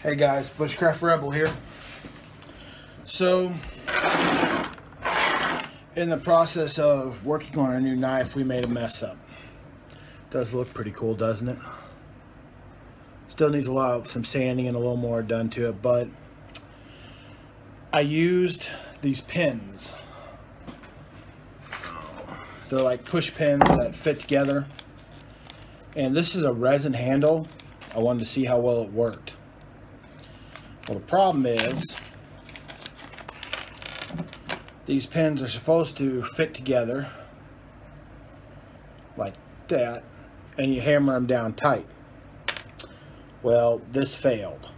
Hey guys, Bushcraft Rebel here. So, in the process of working on our new knife, we made a mess up. Does look pretty cool, doesn't it? Still needs a lot of some sanding and a little more done to it, but I used these pins. They're like push pins that fit together. And this is a resin handle. I wanted to see how well it worked. Well, the problem is these pins are supposed to fit together like that and you hammer them down tight. Well, this failed.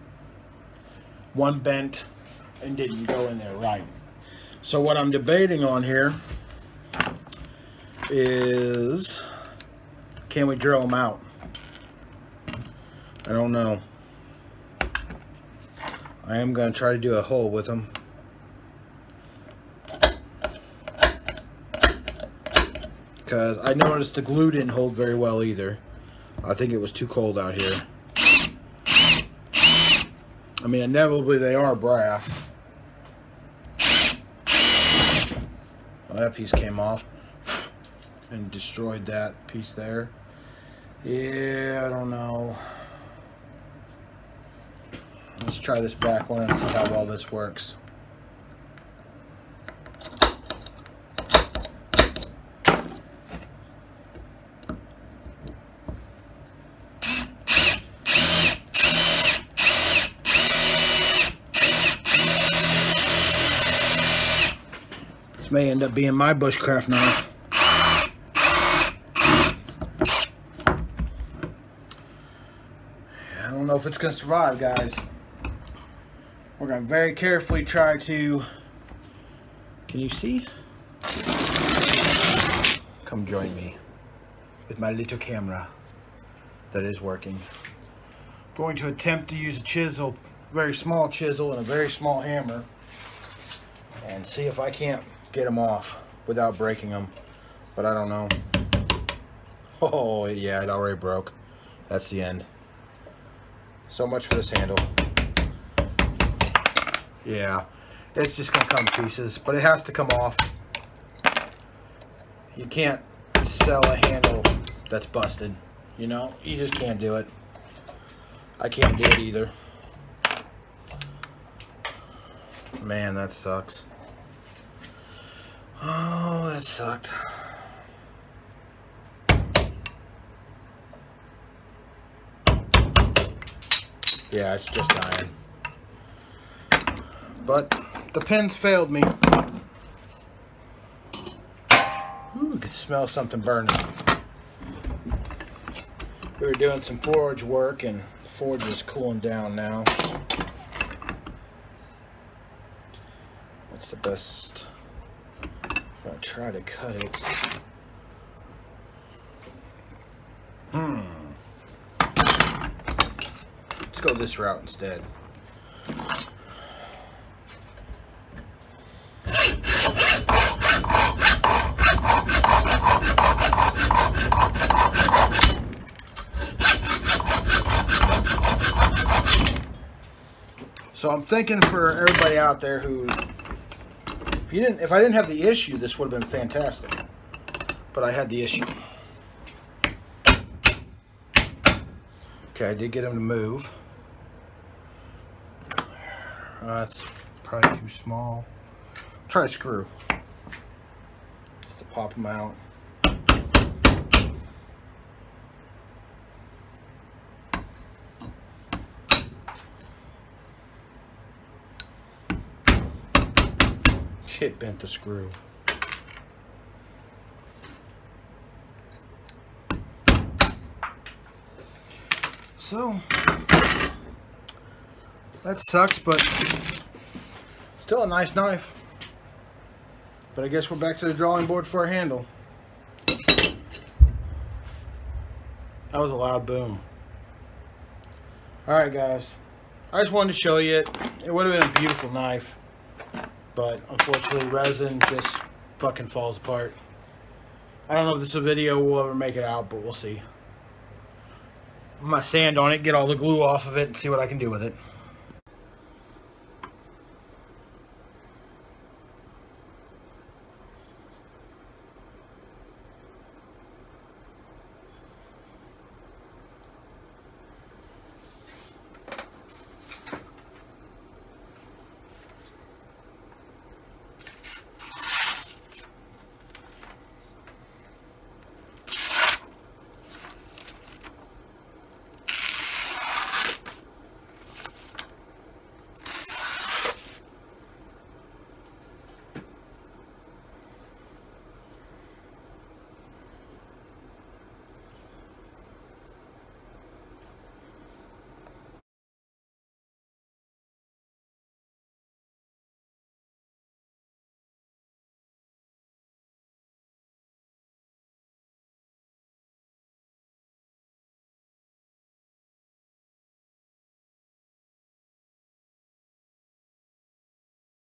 One bent and didn't go in there right. So what I'm debating on here is can we drill them out? I don't know. I am going to try to do a hole with them. Because I noticed the glue didn't hold very well either. I think it was too cold out here. I mean, inevitably they are brass. Well, that piece came off and destroyed that piece there. Yeah, I don't know. Let's try this back one and see how well this works. This may end up being my bushcraft knife. I don't know if it's going to survive, guys. Going to very carefully try to... Can you see? Come join me with my little camera that is working. I'm going to attempt to use a chisel, very small chisel and a very small hammer and see if I can't get them off without breaking them. But I don't know. Oh, yeah, it already broke. That's the end. So much for this handle. Yeah, it's just gonna come to pieces, but it has to come off. You can't sell a handle that's busted. You know, you just can't do it. I can't do it either. Man, that sucks. Oh, that sucked. Yeah, it's just iron. But the pins failed me. Ooh, I could smell something burning. We were doing some forge work and the forge is cooling down now. What's the best? I'll try to cut it. Hmm. Let's go this route instead. So I'm thinking for everybody out there who, if you didn't, if I didn't have the issue, this would have been fantastic. But I had the issue. Okay, I did get him to move. that's probably too small. Try a screw. Just to pop him out. It bent the screw. So, that sucks, but still a nice knife. But I guess we're back to the drawing board for a handle. That was a loud boom. Alright guys, I just wanted to show you it. It would have been a beautiful knife. But unfortunately resin just fucking falls apart. I don't know if this video will ever make it out, but we'll see. Gonna sand on it, get all the glue off of it, and see what I can do with it.